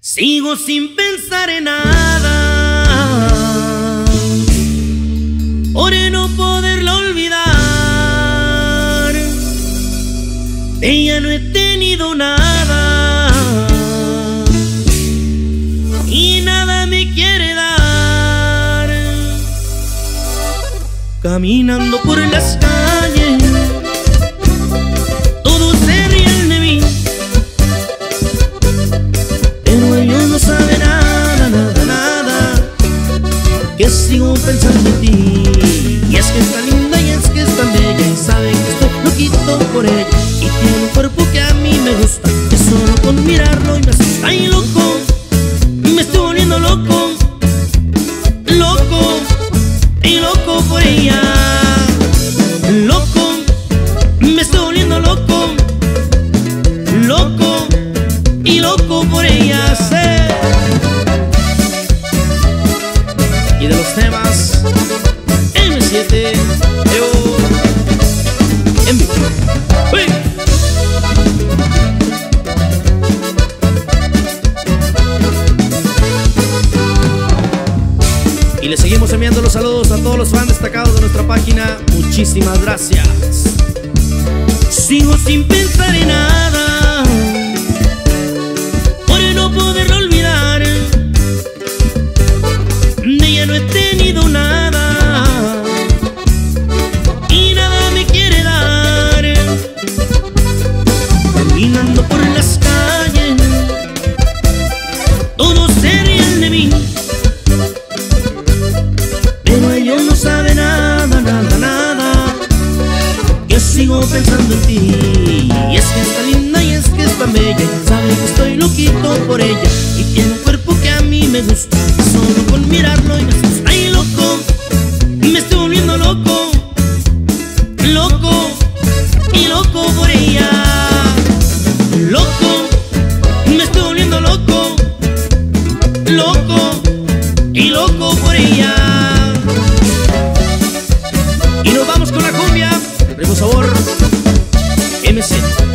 Sigo sin pensar en nada. Por no poderla olvidar. De ella no he tenido nada. Y nada me quiere dar. Caminando por las calles pensando en ti. Y es que está linda y es que es tan bella Y sabe que estoy loquito por ella. Y tiene un cuerpo que a mí me gusta Que solo con mirarlo y me asusta Y loco, me estoy volviendo loco Loco, y loco por ella M7 yo en vivo ¡Uy! Y le seguimos enviando los saludos a todos los fans destacados de nuestra página. Muchísimas gracias. Sigo sin pensar en nada Caminando por las calles, todos se ríen de mí. Pero ellos no saben nada, nada, nada Yo sigo pensando en ti Y es que está linda y es que es tan bella y Sabe que estoy loquito por ella Y tiene un cuerpo que a mí me gusta Solo con mirarlo y me asusta Ay, y loco por ella y nos vamos con la cumbia. Primo sabor MC.